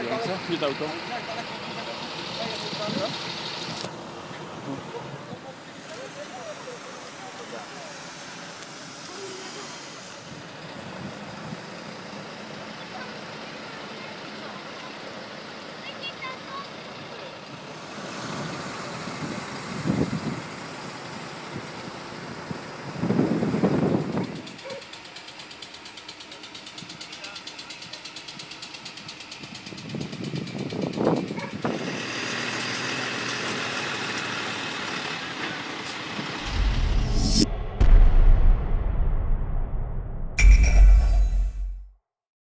c'est comme ça. Il est à autant.